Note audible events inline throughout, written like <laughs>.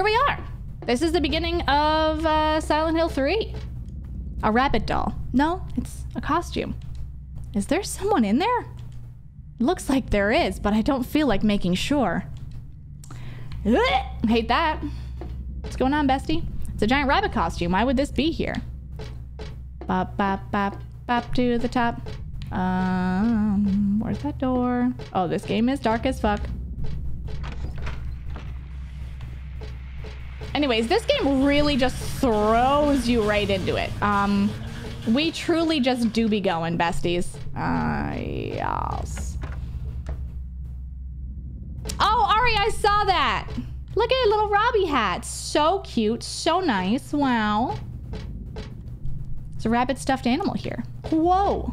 here we are. This is the beginning of uh, Silent Hill 3. A rabbit doll. No, it's a costume. Is there someone in there? Looks like there is, but I don't feel like making sure. Ugh, hate that. What's going on, bestie? It's a giant rabbit costume. Why would this be here? Bop, bop, bop, bop to the top. Um, where's that door? Oh, this game is dark as fuck. Anyways, this game really just throws you right into it. Um, we truly just do be going, besties. Uh, yes. Oh, Ari, I saw that. Look at a little Robbie hat. So cute, so nice. Wow. It's a rabbit stuffed animal here. Whoa.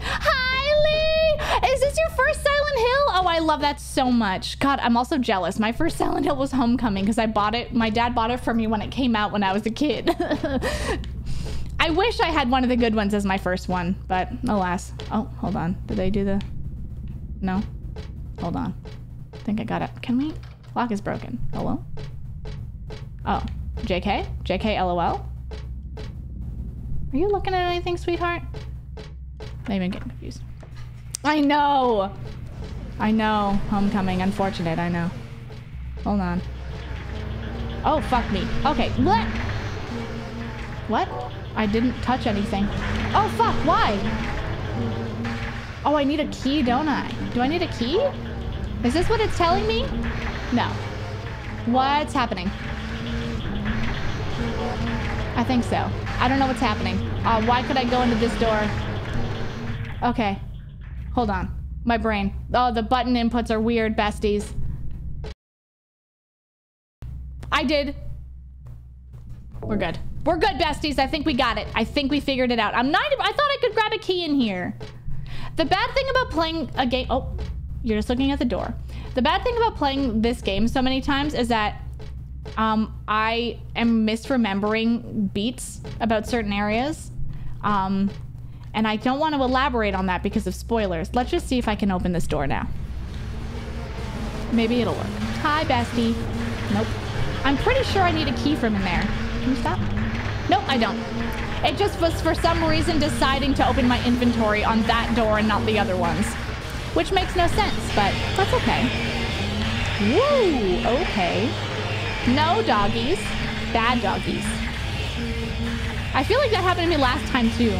Hi, Lee! Is this your first Hill? Oh, I love that so much. God, I'm also jealous. My first Silent Hill was Homecoming because I bought it. My dad bought it for me when it came out when I was a kid. <laughs> I wish I had one of the good ones as my first one, but alas. Oh, hold on. Did they do the... No? Hold on. I think I got it. Can we? Lock is broken. Hello? Oh. oh JK? JK LOL? Are you looking at anything, sweetheart? I'm even getting confused. I know! I know. Homecoming. Unfortunate, I know. Hold on. Oh, fuck me. Okay. What? What? I didn't touch anything. Oh, fuck. Why? Oh, I need a key, don't I? Do I need a key? Is this what it's telling me? No. What's happening? I think so. I don't know what's happening. Uh, why could I go into this door? Okay. Hold on. My brain. Oh, the button inputs are weird, besties. I did. We're good. We're good, besties. I think we got it. I think we figured it out. I'm not... I thought I could grab a key in here. The bad thing about playing a game... Oh, you're just looking at the door. The bad thing about playing this game so many times is that um, I am misremembering beats about certain areas. Um, and I don't want to elaborate on that because of spoilers. Let's just see if I can open this door now. Maybe it'll work. Hi, bestie. Nope. I'm pretty sure I need a key from in there. Can you stop? Nope, I don't. It just was for some reason deciding to open my inventory on that door and not the other ones. Which makes no sense, but that's okay. Woo, okay. No doggies. Bad doggies. I feel like that happened to me last time too.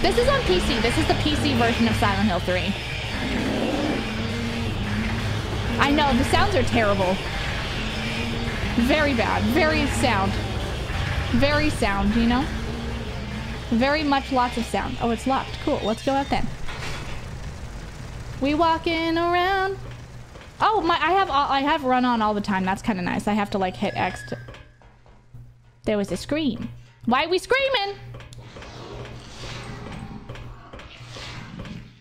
This is on PC. This is the PC version of Silent Hill 3. I know, the sounds are terrible. Very bad. Very sound. Very sound, you know? Very much lots of sound. Oh, it's locked. Cool. Let's go out then. We walking around. Oh, my! I have I have run on all the time. That's kind of nice. I have to like hit X. To... There was a scream. Why are we screaming?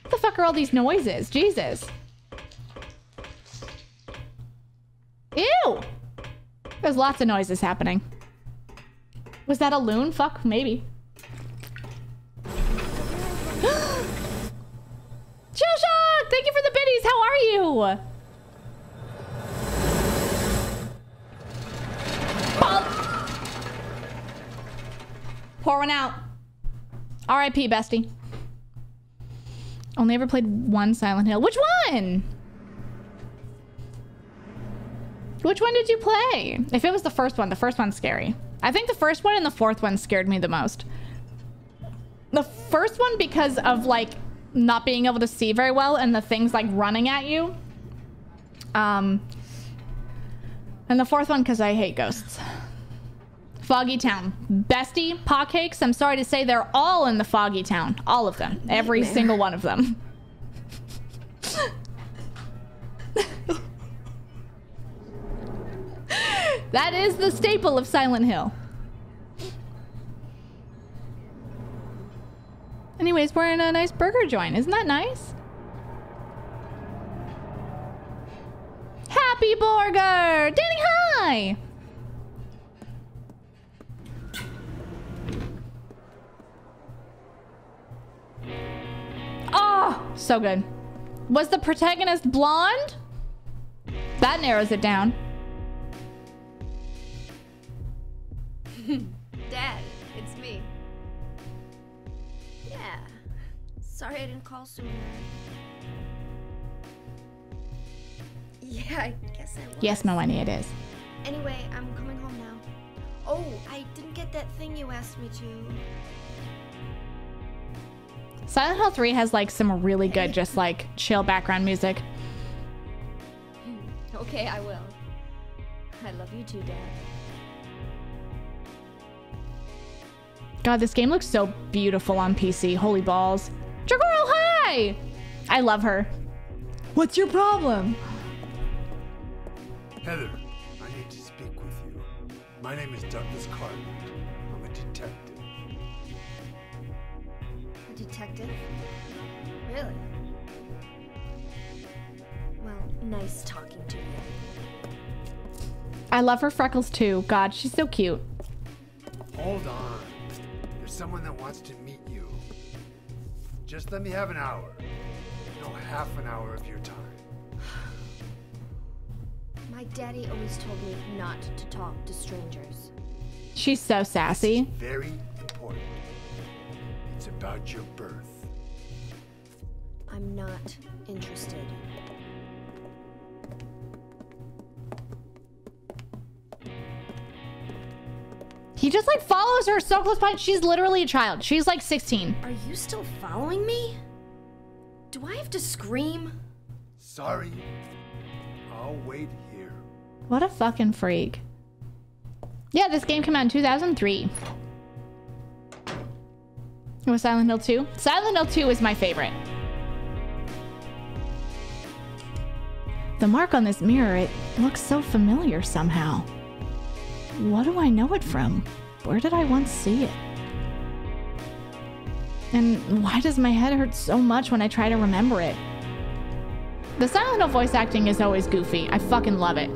What the fuck are all these noises? Jesus. Ew! There's lots of noises happening. Was that a loon? Fuck, maybe. <gasps> Shosha! Thank you for the biddies! How are you? Pour one out. R.I.P. bestie. Only ever played one Silent Hill. Which one? Which one did you play? If it was the first one, the first one's scary. I think the first one and the fourth one scared me the most. The first one because of like not being able to see very well and the things like running at you. Um, and the fourth one because I hate ghosts. Foggy Town. Bestie, paw cakes. I'm sorry to say they're all in the Foggy Town. All of them. Every Nightmare. single one of them. that is the staple of Silent Hill. Anyways, we're in a nice burger joint. Isn't that nice? Happy Burger! Danny, hi! Oh, so good. Was the protagonist blonde? That narrows it down. <laughs> Dad, it's me. Yeah. Sorry I didn't call sooner. Yeah, I guess I was. Yes, Melania, it is. Anyway, I'm coming home now. Oh, I didn't get that thing you asked me to. Silent Hill 3 has like some really good, just like chill background music. Okay, I will. I love you too, Dad. God, this game looks so beautiful on PC. Holy balls. Jagoro, hi! I love her. What's your problem? Heather, I need to speak with you. My name is Douglas Cartland. I'm a detective. A detective? Really? Well, nice talking to you. I love her freckles too. God, she's so cute. Hold on. There's someone that wants to meet you. Just let me have an hour. No, half an hour of your time. <sighs> My daddy always told me not to talk to strangers. She's so sassy. Very important. It's about your birth. I'm not interested. He just like follows her so close behind. She's literally a child. She's like 16. Are you still following me? Do I have to scream? Sorry. I'll wait here. What a fucking freak. Yeah, this game came out in 2003. It was Silent Hill 2. Silent Hill 2 is my favorite. The mark on this mirror, it looks so familiar somehow. What do I know it from? Where did I once see it? And why does my head hurt so much when I try to remember it? The Silent Hill voice acting is always goofy. I fucking love it.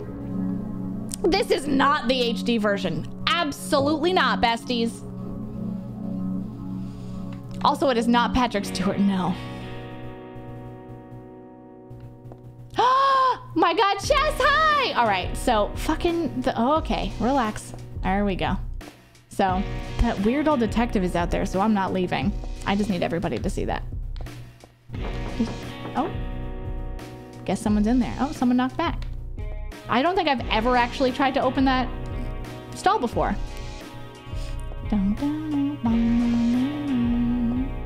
This is not the HD version. Absolutely not, besties. Also, it is not Patrick Stewart, no. Oh <gasps> my god, Chess, hi! All right, so fucking, the, oh, okay, relax. There we go. So, that weird old detective is out there, so I'm not leaving. I just need everybody to see that. Oh. Guess someone's in there. Oh, someone knocked back. I don't think I've ever actually tried to open that stall before.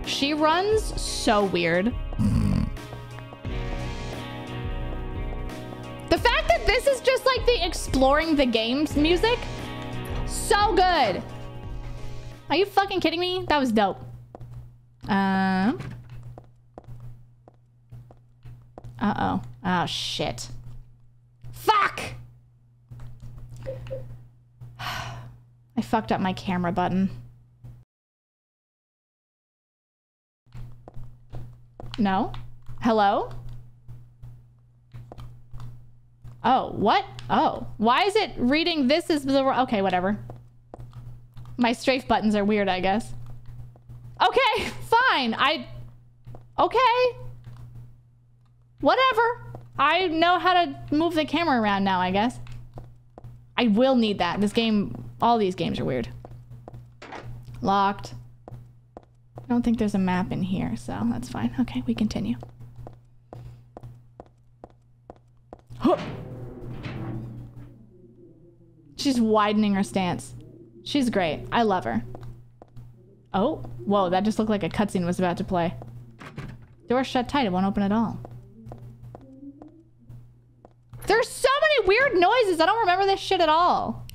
She runs so weird. The fact that this is just like the exploring the games music, so good. Are you fucking kidding me? That was dope. Um. Uh-oh. Oh, shit. Fuck! <sighs> I fucked up my camera button. No? Hello? Oh, what? Oh, why is it reading this is the... Okay, whatever. My strafe buttons are weird, I guess. Okay, <laughs> fine. I... Okay. Whatever. I know how to move the camera around now, I guess. I will need that. This game, all these games are weird. Locked. I don't think there's a map in here, so that's fine. Okay, we continue. Huh. She's widening her stance. She's great. I love her. Oh, whoa, that just looked like a cutscene was about to play. Door shut tight, it won't open at all. There's so many weird noises. I don't remember this shit at all.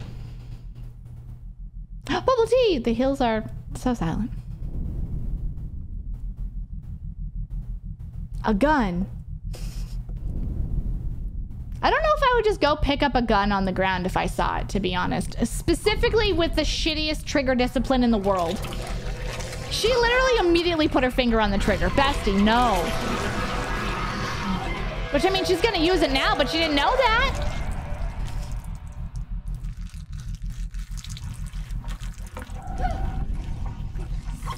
<gasps> Bubble tea! The hills are so silent. A gun. I don't know if I would just go pick up a gun on the ground if I saw it, to be honest. Specifically with the shittiest trigger discipline in the world. She literally immediately put her finger on the trigger. Bestie, no. Which, I mean, she's gonna use it now, but she didn't know that.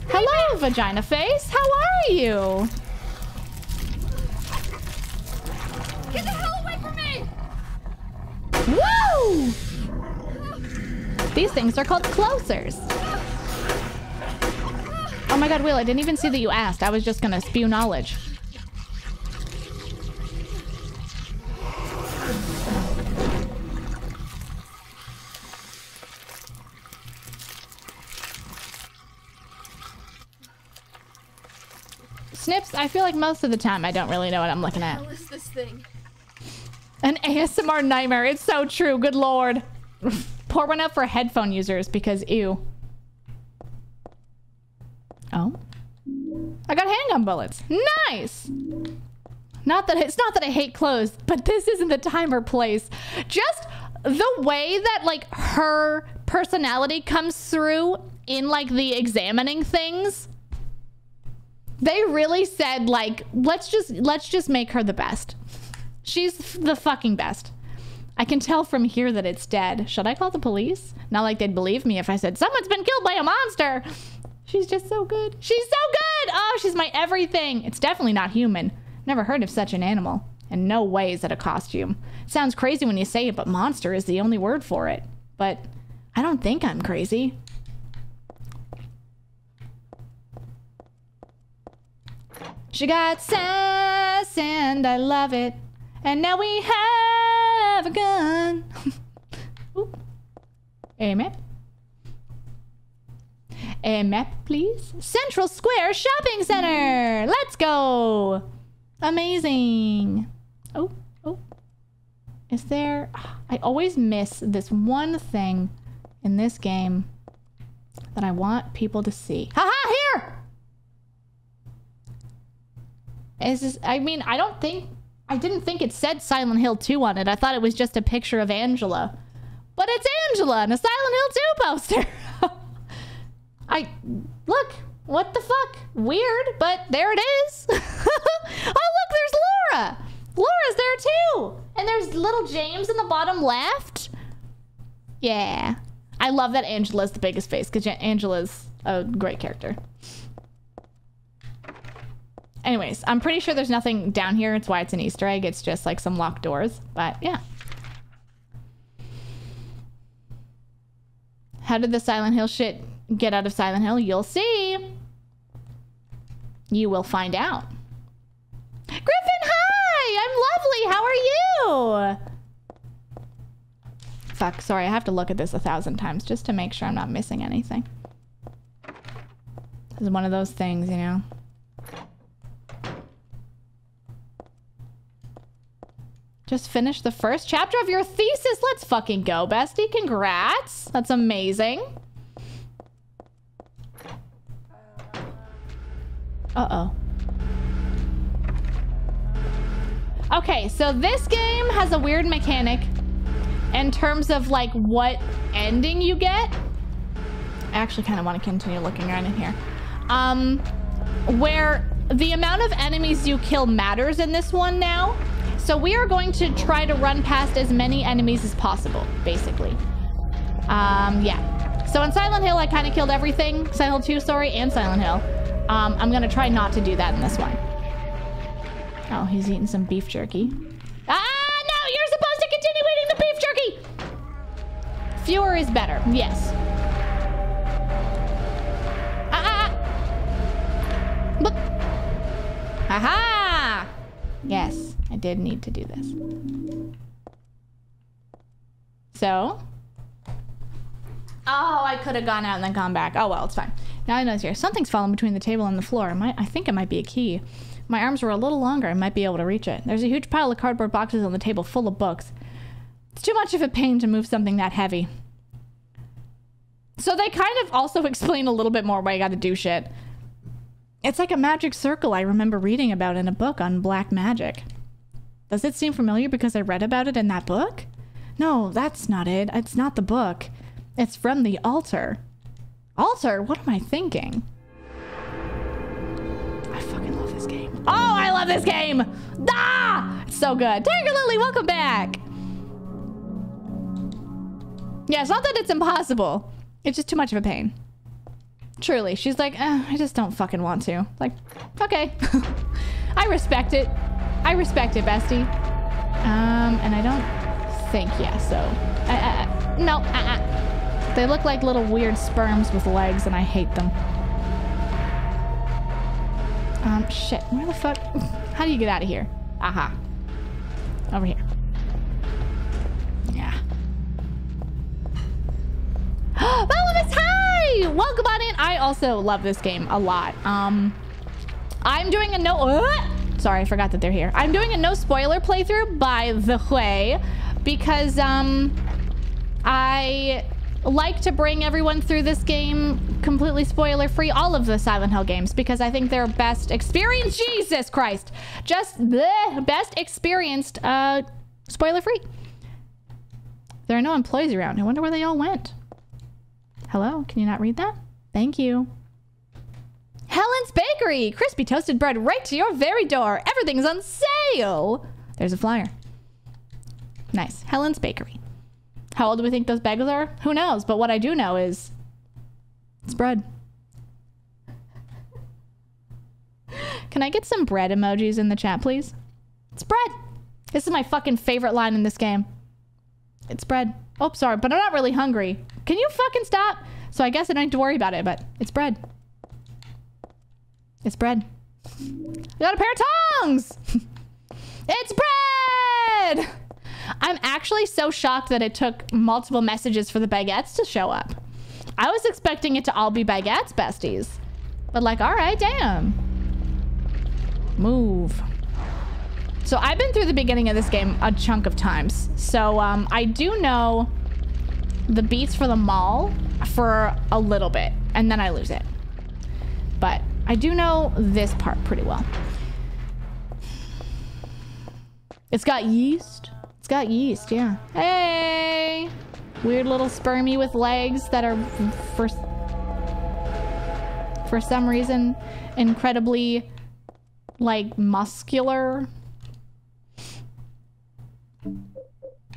Hello, vagina face. How are you? Get the hell away from me! Woo! These things are called closers. Oh my god, Will, I didn't even see that you asked. I was just gonna spew knowledge. Snips, I feel like most of the time I don't really know what I'm looking at. What is this thing? An ASMR nightmare. It's so true. Good lord. <laughs> Pour one out for headphone users because ew. Oh. I got handgun bullets. Nice. Not that it's not that I hate clothes, but this isn't the time or place. Just the way that like her personality comes through in like the examining things. They really said like let's just let's just make her the best. She's the fucking best. I can tell from here that it's dead. Should I call the police? Not like they'd believe me if I said someone's been killed by a monster. She's just so good. She's so good. Oh, she's my everything. It's definitely not human. Never heard of such an animal. And no way is it a costume. It sounds crazy when you say it, but monster is the only word for it. But I don't think I'm crazy. She got sass and I love it. And now we have a gun. <laughs> A map. A map, please. Central Square Shopping Center. Let's go. Amazing. Oh, oh. Is there... I always miss this one thing in this game that I want people to see. Haha, here! Is this, I mean, I don't think, I didn't think it said Silent Hill 2 on it. I thought it was just a picture of Angela. But it's Angela and a Silent Hill 2 poster. <laughs> I, look, what the fuck? Weird, but there it is. <laughs> oh, look, there's Laura. Laura's there too. And there's little James in the bottom left. Yeah. I love that Angela's the biggest face because Angela's a great character. Anyways, I'm pretty sure there's nothing down here. It's why it's an Easter egg. It's just like some locked doors. But yeah. How did the Silent Hill shit get out of Silent Hill? You'll see. You will find out. Griffin, hi! I'm lovely. How are you? Fuck, sorry. I have to look at this a thousand times just to make sure I'm not missing anything. This is one of those things, you know? Just finished the first chapter of your thesis. Let's fucking go, bestie. Congrats. That's amazing. Uh-oh. Okay, so this game has a weird mechanic in terms of like what ending you get. I actually kind of want to continue looking around in here. Um, where the amount of enemies you kill matters in this one now. So we are going to try to run past as many enemies as possible, basically. Um, yeah. So in Silent Hill, I kind of killed everything. Silent Hill 2, sorry, and Silent Hill. Um, I'm going to try not to do that in this one. Oh, he's eating some beef jerky. Ah, no! You're supposed to continue eating the beef jerky! Fewer is better, yes. Ah, ah, ah. Look. Aha! Yes. I did need to do this. So. Oh, I could have gone out and then gone back. Oh, well, it's fine. Now I know it's here. Something's fallen between the table and the floor. Might, I think it might be a key. My arms were a little longer. I might be able to reach it. There's a huge pile of cardboard boxes on the table full of books. It's too much of a pain to move something that heavy. So they kind of also <laughs> explain a little bit more why you gotta do shit. It's like a magic circle I remember reading about in a book on black magic. Does it seem familiar because I read about it in that book? No, that's not it. It's not the book. It's from the altar. Altar? What am I thinking? I fucking love this game. Oh, I love this game! Ah! It's so good. Tiger Lily, welcome back! Yeah, it's not that it's impossible. It's just too much of a pain. Truly. She's like, eh, I just don't fucking want to. Like, okay. <laughs> I respect it. I respect it, bestie. Um, and I don't think, yeah, so. Uh, uh, no, uh, uh. They look like little weird sperms with legs, and I hate them. Um, shit. Where the fuck? <laughs> How do you get out of here? Aha. Over here. Yeah. <gasps> Hi! Welcome on in. I also love this game a lot. Um, I'm doing a no... Uh, sorry, I forgot that they're here. I'm doing a no spoiler playthrough by The Way because, um, I like to bring everyone through this game completely spoiler free all of the silent hill games because i think they're best experience jesus christ just the best experienced uh spoiler free there are no employees around. I wonder where they all went. Hello? Can you not read that? Thank you helen's bakery crispy toasted bread right to your very door everything's on sale there's a flyer nice helen's bakery how old do we think those bagels are? Who knows? But what I do know is it's bread. Can I get some bread emojis in the chat, please? It's bread. This is my fucking favorite line in this game. It's bread. Oh, sorry, but I'm not really hungry. Can you fucking stop? So I guess I don't have to worry about it, but it's bread. It's bread. I got a pair of tongs! <laughs> it's bread! I'm actually so shocked that it took multiple messages for the baguettes to show up. I was expecting it to all be baguettes, besties. But like, all right, damn. Move. So I've been through the beginning of this game a chunk of times. So um, I do know the beats for the mall for a little bit, and then I lose it. But I do know this part pretty well. It's got yeast. It's got yeast, yeah. Hey! Weird little spermy with legs that are for for some reason incredibly like muscular.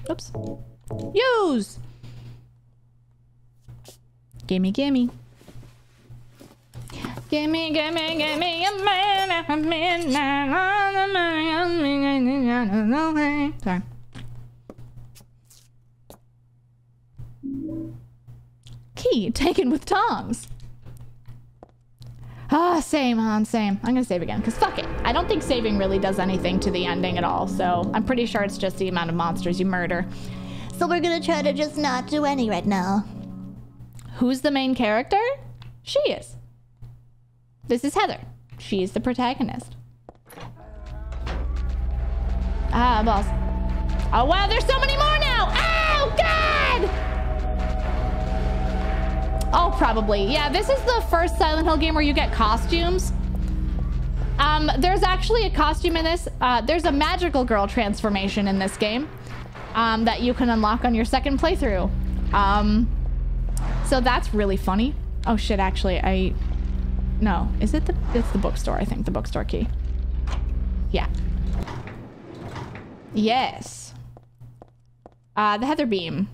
Oops. Use! Gimme, gimme. Gimme, gimme, gimme a man at midnight on the Sorry. Key taken with tongs. Ah, same, Han, same. I'm gonna save again, because fuck it. I don't think saving really does anything to the ending at all, so I'm pretty sure it's just the amount of monsters you murder. So we're gonna try to just not do any right now. Who's the main character? She is. This is Heather. She's the protagonist. Ah, boss. Oh, wow, there's so many more now! Oh, God! Oh, probably. Yeah, this is the first Silent Hill game where you get costumes. Um, there's actually a costume in this. Uh, there's a magical girl transformation in this game um, that you can unlock on your second playthrough. Um, so that's really funny. Oh shit, actually, I... No, is it the... It's the bookstore, I think, the bookstore key. Yeah. Yes. Uh, the Heather Beam.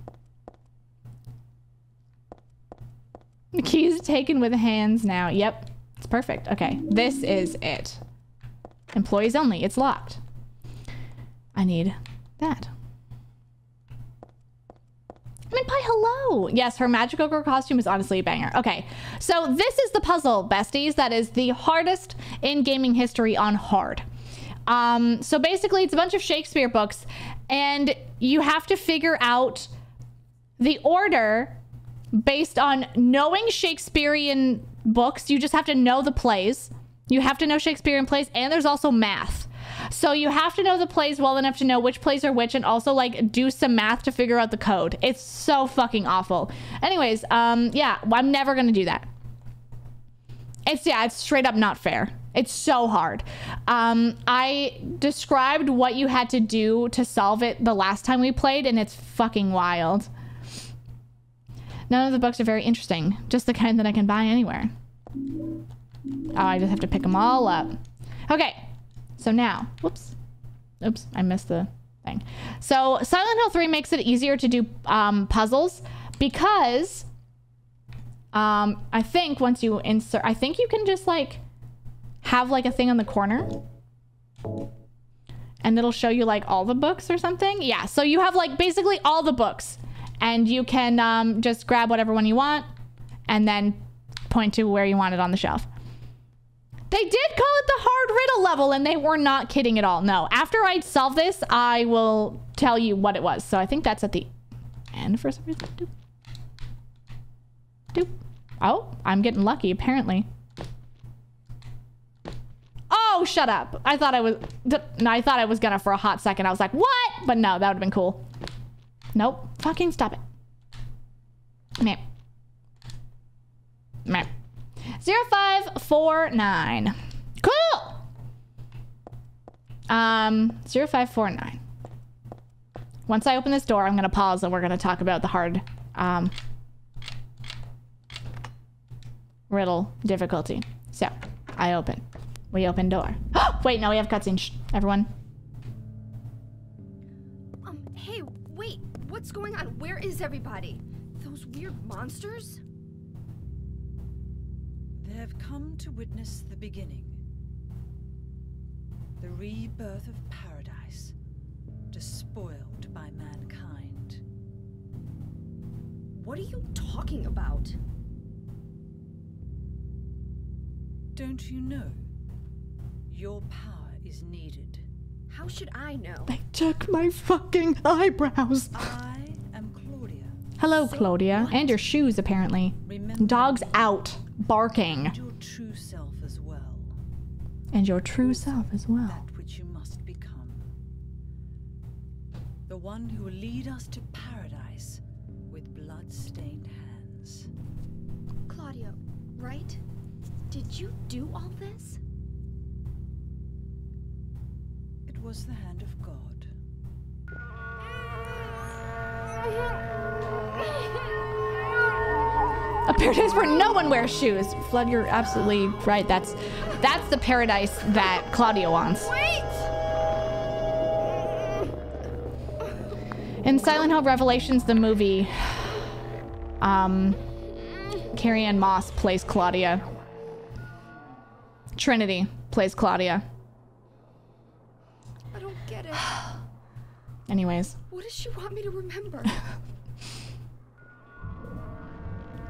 The key is taken with hands now. Yep, it's perfect. Okay, this is it. Employees only. It's locked. I need that. I mean, pie, hello. Yes, her magical girl costume is honestly a banger. Okay, so this is the puzzle, besties, that is the hardest in gaming history on hard. Um, so basically, it's a bunch of Shakespeare books, and you have to figure out the order based on knowing Shakespearean books. You just have to know the plays. You have to know Shakespearean plays, and there's also math. So you have to know the plays well enough to know which plays are which, and also like do some math to figure out the code. It's so fucking awful. Anyways, um, yeah, I'm never gonna do that. It's yeah, it's straight up not fair. It's so hard. Um, I described what you had to do to solve it the last time we played, and it's fucking wild. None of the books are very interesting. Just the kind that I can buy anywhere. Oh, I just have to pick them all up. Okay. So now, whoops. Oops, I missed the thing. So Silent Hill 3 makes it easier to do um, puzzles because um, I think once you insert, I think you can just like have like a thing on the corner and it'll show you like all the books or something. Yeah, so you have like basically all the books and you can um, just grab whatever one you want and then point to where you want it on the shelf. They did call it the hard riddle level, and they were not kidding at all. No, after I solve this, I will tell you what it was. So I think that's at the end for some reason. Doop. Doop. Oh, I'm getting lucky, apparently. Oh, shut up. I thought I was, no, I thought I was gonna for a hot second. I was like, what? But no, that would have been cool. Nope. Fucking stop it. Meh. Meh. 0549. Cool. Um, 0549. Once I open this door, I'm going to pause and we're going to talk about the hard um, riddle difficulty. So, I open. We open door. <gasps> Wait, no, we have cutscene. Shh, everyone. Um, hey, wait. What's going on? Where is everybody? Those weird monsters? Have come to witness the beginning. The rebirth of paradise, despoiled by mankind. What are you talking about? Don't you know? Your power is needed. How should I know? They took my fucking eyebrows. I am Claudia. Hello, So Claudia. what? And your shoes, apparently. Remember Dog's out, barking. And your true self as well. And your true self as well. That which you must become. The one who will lead us to paradise with blood-stained hands. Claudia, right? Did you do all this? It was the hand of God. A paradise where no one wears shoes. Flood, you're absolutely right. That's that's the paradise that Claudia wants. Wait! In Silent Hill Revelations, the movie, um, Carrie-Anne Moss plays Claudia. Trinity plays Claudia. I don't get it. <sighs> Anyways, What does she want me to remember? <laughs>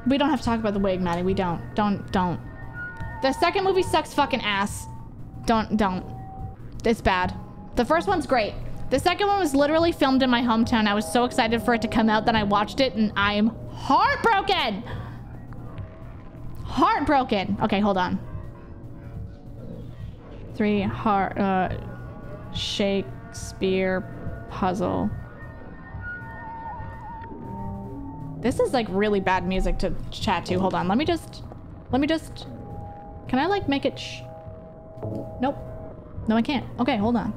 we don't have to talk about the wig, Maddie. We don't. Don't. Don't. The second movie sucks fucking ass. Don't. Don't. It's bad. The first one's great. The second one was literally filmed in my hometown. I was so excited for it to come out that I watched it and I'm heartbroken. Heartbroken. Okay, hold on. Three heart uh Shakespeare puzzle. This is like really bad music to chat to. Hold on. Let me just let me just Can I like make it sh Nope. No, I can't. Okay, hold on.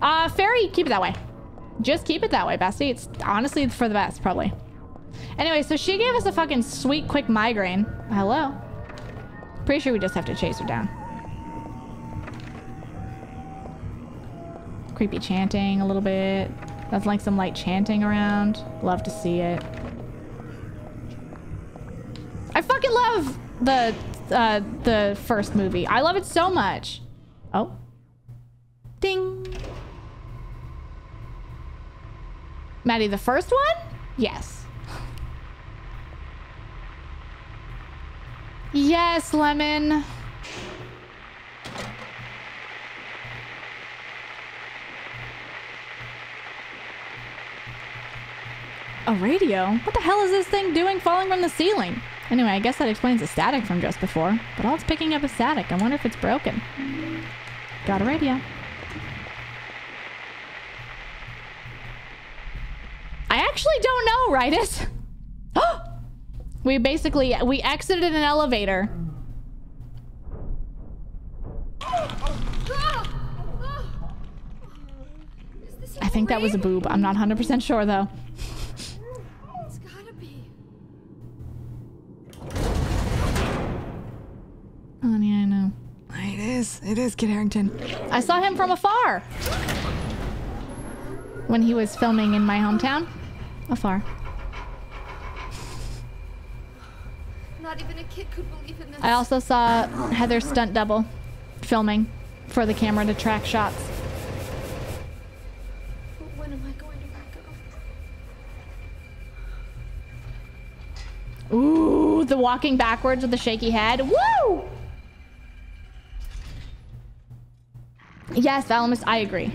Uh, fairy, keep it that way. Just keep it that way, bestie. It's honestly for the best, probably. Anyway, so she gave us a fucking sweet, quick migraine. Hello. Pretty sure we just have to chase her down. Creepy chanting a little bit. That's like some light chanting around. Love to see it. I fucking love the uh, the first movie. I love it so much. Oh. Ding. Maddie, the first one? Yes. Yes, Lemon. A radio? What the hell is this thing doing falling from the ceiling? Anyway, I guess that explains the static from just before. But all it's picking up is static. I wonder if it's broken. Got a radio. I actually don't know, right? <gasps> we basically we exited an elevator. I think that was a boob. I'm not 100% sure though. is. It is Kit Harington. I saw him from afar when he was filming in my hometown. Afar. Not even a kid could believe in this. I also saw Heather's stunt double filming for the camera to track shots. Ooh, the walking backwards with the shaky head. Woo! Yes, Valamis, I agree.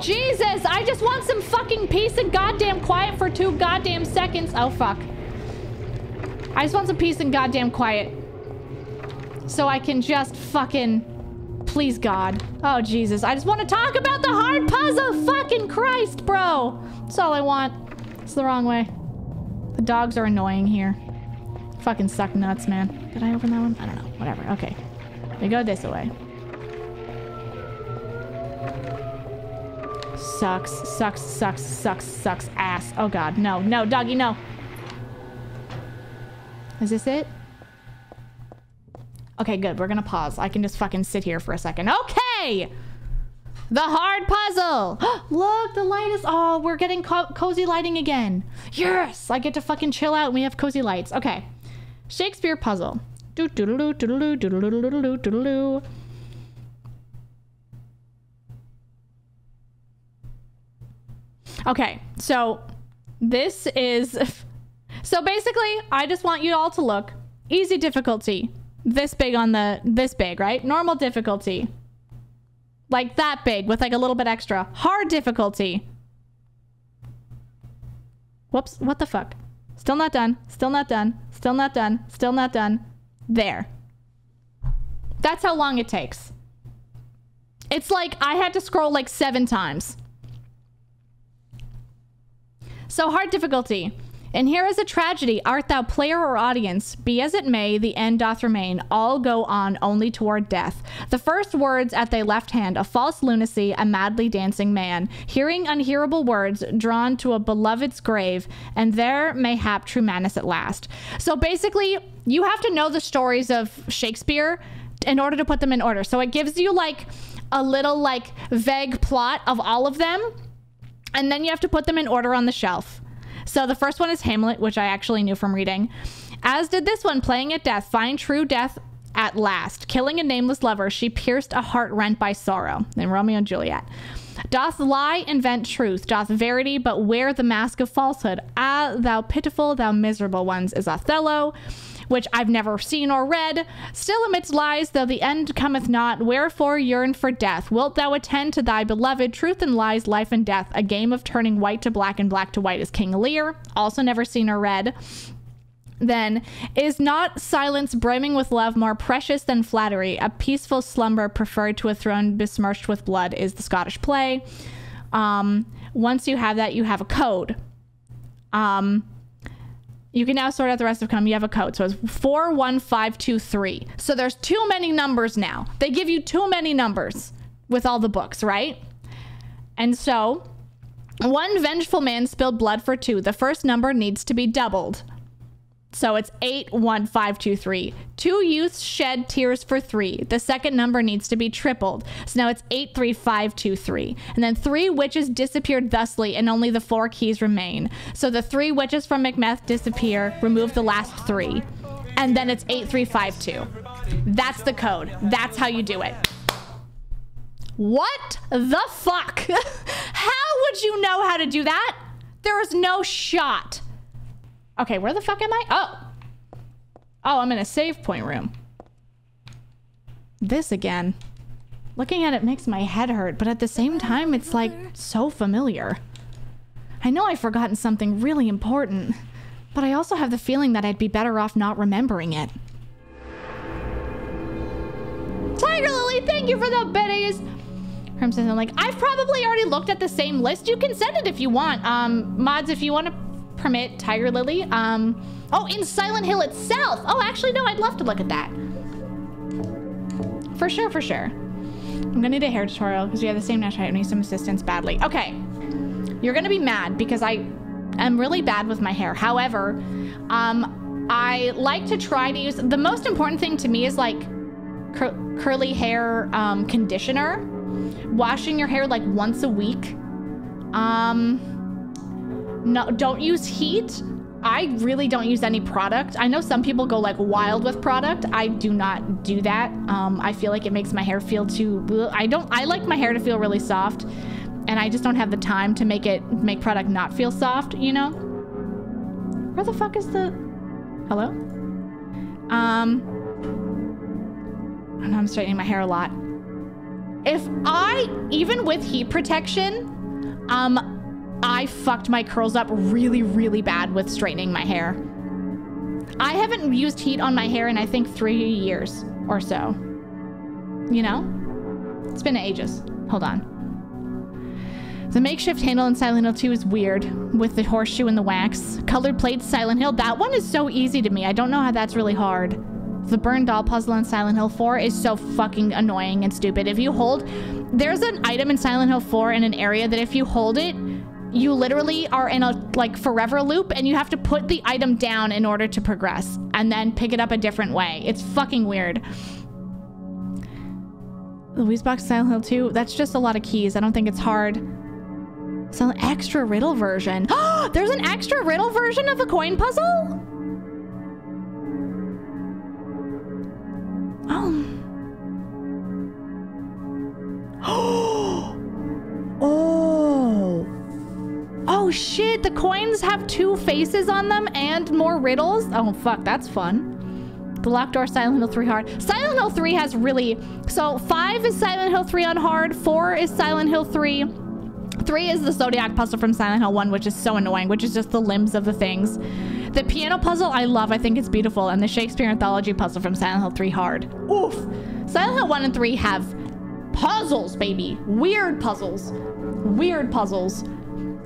Jesus, I just want some fucking peace and goddamn quiet for two goddamn seconds. Oh, fuck. I just want some peace and goddamn quiet. So I can just fucking... Please, God. Oh, Jesus. I just want to talk about the hard puzzle. Fucking Christ, bro. That's all I want. It's the wrong way. The dogs are annoying here. Fucking suck nuts, man. Did I open that one? I don't know. Whatever. Okay. We go this way. Sucks, sucks, sucks, sucks, sucks, ass. Oh god, no, no, doggy, no. Is this it? Okay, good. We're gonna pause. I can just fucking sit here for a second. Okay! The hard puzzle! Look, the light is... Oh, we're getting co cozy lighting again. Yes! I get to fucking chill out and we have cozy lights. Okay. Shakespeare puzzle. Doo doo doo doo doo doo doo doo doo doo doo doo. Okay, so this is... So basically, I just want you all to look. Easy difficulty. This big on the... This big, right? Normal difficulty. Like that big with like a little bit extra. Hard difficulty. Whoops, what the fuck? Still not done. Still not done. Still not done. Still not done. There. That's how long it takes. It's like I had to scroll like seven times. So hard difficulty. And here is a tragedy. Art thou player or audience? Be as it may, the end doth remain. All go on only toward death. The first words at thy left hand, a false lunacy, a madly dancing man. Hearing unhearable words, drawn to a beloved's grave, and there mayhap true madness at last. So basically, you have to know the stories of Shakespeare in order to put them in order. So it gives you like a little like vague plot of all of them and then you have to put them in order on the shelf. So the first one is Hamlet, which I actually knew from reading. As did this one, playing at death, find true death at last. Killing a nameless lover, she pierced a heart rent by sorrow. In Romeo and Juliet. Doth lie invent truth, doth verity but wear the mask of falsehood. Ah, thou pitiful, thou miserable ones, is Othello which I've never seen or read. Still amidst lies, though the end cometh not, wherefore yearn for death? Wilt thou attend to thy beloved? Truth and lies, life and death, a game of turning white to black and black to white is King Lear. Also never seen or read. Then, is not silence brimming with love more precious than flattery? A peaceful slumber preferred to a throne besmirched with blood is the Scottish play. Um, once you have that, you have a code. Um, you can now sort out the rest of come. You have a code. So it's 41523. So there's too many numbers now. They give you too many numbers with all the books, right? And so one vengeful man spilled blood for two. The first number needs to be doubled. So it's 81523. Two youths shed tears for three. The second number needs to be tripled. So now it's 83523. And then three witches disappeared thusly, and only the four keys remain. So the three witches from Macbeth disappear, remove the last three. And then it's 8352. That's the code. That's how you do it. What the fuck? <laughs> how would you know how to do that? There is no shot. Okay, where the fuck am I? Oh. Oh, I'm in a save point room. This again. Looking at it makes my head hurt, but at the same time, it's like so familiar. I know I've forgotten something really important, but I also have the feeling that I'd be better off not remembering it. Tiger Lily, thank you for the biddies. Crimson, like, I've probably already looked at the same list. You can send it if you want. Um, mods, if you want to permit Tiger Lily. Um, oh, in Silent Hill itself. Oh, actually, no, I'd love to look at that. For sure, for sure. I'm gonna need a hair tutorial because we have the same national height. I need some assistance badly. Okay. You're gonna be mad because I am really bad with my hair. However, um, I like to try to use, the most important thing to me is like cur curly hair um, conditioner. Washing your hair like once a week. Um, no, don't use heat. I really don't use any product. I know some people go like wild with product. I do not do that. Um, I feel like it makes my hair feel too. I don't. I like my hair to feel really soft, and I just don't have the time to make it make product not feel soft. You know. Where the fuck is the? Hello? Um, and I'm straightening my hair a lot. If I, even with heat protection, um, I fucked my curls up really, really bad with straightening my hair. I haven't used heat on my hair in I think three years or so. You know? It's been ages. Hold on. The makeshift handle in Silent Hill 2 is weird, with the horseshoe and the wax. Colored plates, Silent Hill, that one is so easy to me. I don't know how that's really hard. The burn doll puzzle in Silent Hill 4 is so fucking annoying and stupid. If you hold, there's an item in Silent Hill 4 in an area that if you hold it, you literally are in a like forever loop and you have to put the item down in order to progress and then pick it up a different way. It's fucking weird. Louise Box Silent Hill 2, that's just a lot of keys. I don't think it's hard. So extra riddle version. Oh, <gasps> there's an extra riddle version of the coin puzzle? Um. <gasps> Oh. oh. Shit, the coins have two faces on them and more riddles? Oh fuck, that's fun. The locked door, Silent Hill 3 hard. Silent Hill 3 has really... So 5 is Silent Hill 3 on hard, 4 is Silent Hill 3, 3 is the Zodiac puzzle from Silent Hill 1, which is so annoying, which is just the limbs of the things. The piano puzzle I love, I think it's beautiful, and the Shakespeare Anthology puzzle from Silent Hill 3 hard. Oof! Silent Hill 1 and 3 have puzzles, baby. Weird puzzles. Weird puzzles.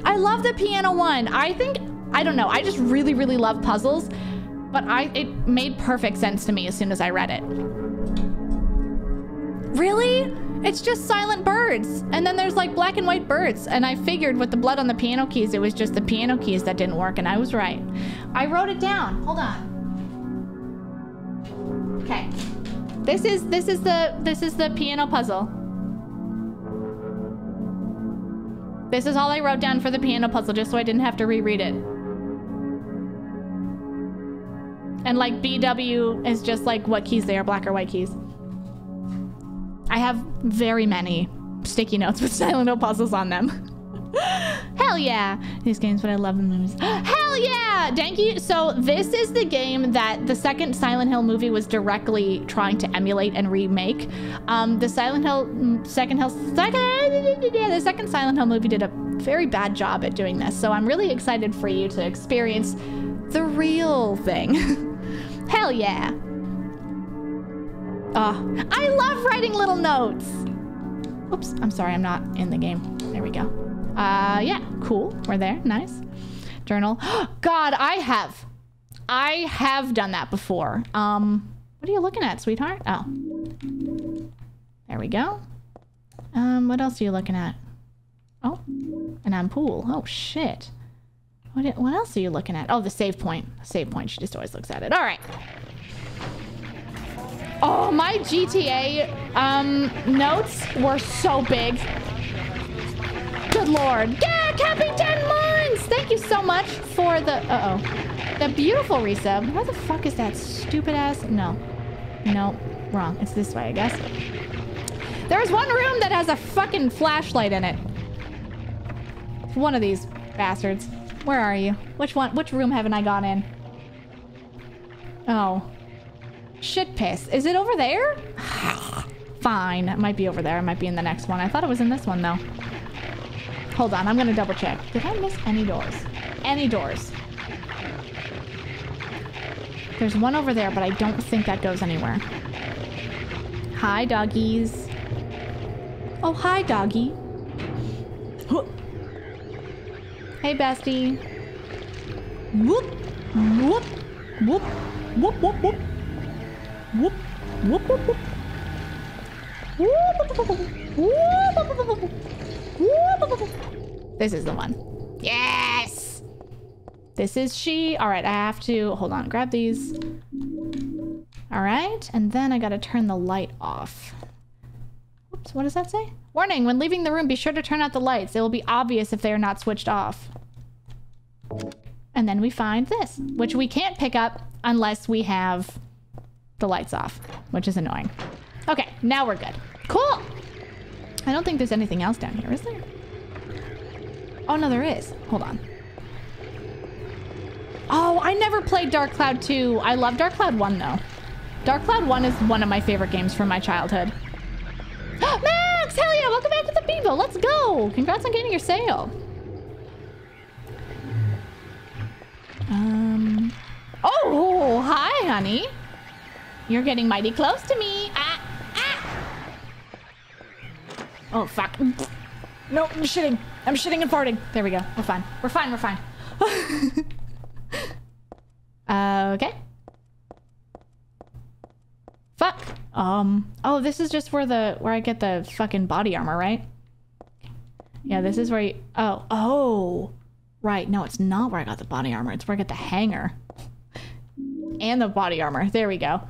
I love the piano one. I think, I don't know, I just really, really love puzzles, but I it made perfect sense to me as soon as I read it. Really? It's just silent birds. And then there's like black and white birds. And I figured with the blood on the piano keys, it was just the piano keys that didn't work. And I was right. I wrote it down. Hold on. Okay. This is this is the this is the piano puzzle. This is all I wrote down for the piano puzzle just so I didn't have to reread it. And like BW is just like what keys they are, black or white keys. I have very many sticky notes <laughs> with Silent Hill puzzles on them. <gasps> Hell yeah! These games, but I love the movies. <gasps> Hell yeah! Danky, so this is the game that the second Silent Hill movie was directly trying to emulate and remake. Um, the Silent Hill, mm, second Hill, second, yeah, the second Silent Hill movie did a very bad job at doing this. So I'm really excited for you to experience the real thing. <laughs> Hell yeah! Oh, I love writing little notes. Oops, I'm sorry, I'm not in the game. There we go. Uh, yeah, cool. We're there. Nice. Journal. <gasps> God, I have. I have done that before. Um, what are you looking at, sweetheart? Oh. There we go. Um, what else are you looking at? Oh, and I'm pool. Oh, shit. What, what else are you looking at? Oh, the save point. Save point. She just always looks at it. All right. Oh, my GTA um, notes were so big. Good lord. Yeah, Cappy 10 months! Thank you so much for the... Uh-oh. The beautiful resub. Where the fuck is that stupid ass... No. No. Wrong. It's this way, I guess. There's one room that has a fucking flashlight in it. One of these bastards. Where are you? Which one? Which room haven't I gone in? Oh. Shit piss. Is it over there? <sighs> Fine. It might be over there. It might be in the next one. I thought it was in this one, though. Hold on. I'm to double check. Did I miss any doors? Any doors? There's one over there, but I don't think that goes anywhere. Hi, doggies. Oh, hi, doggy. Hey, bestie. Whoop, whoop, whoop, whoop, whoop, whoop. Whoop, whoop, whoop, whoop. This is the one. Yes! This is she. All right, I have to, hold on, grab these. All right, and then I gotta turn the light off. Oops, what does that say? Warning, when leaving the room, be sure to turn out the lights. It will be obvious if they are not switched off. And then we find this, which we can't pick up unless we have the lights off, which is annoying. Okay, now we're good. Cool! I don't think there's anything else down here, is there? Oh, no, there is. Hold on. Oh, I never played Dark Cloud 2. I love Dark Cloud 1 though. Dark Cloud 1 is one of my favorite games from my childhood. <gasps> Max, hell yeah, welcome back to the Bevo. Let's go. Congrats on getting your sale. Um. Oh, hi, honey. You're getting mighty close to me. Ah, ah. Oh, fuck. No, I'm shitting. I'm shitting and farting. There we go. We're fine. We're fine. We're fine. uh, <laughs> okay. Fuck. Um. Oh, this is just where the where I get the fucking body armor, right? Yeah, this is where you. Oh, oh. Right. No, it's not where I got the body armor. It's where I get the hanger and the body armor. There we go.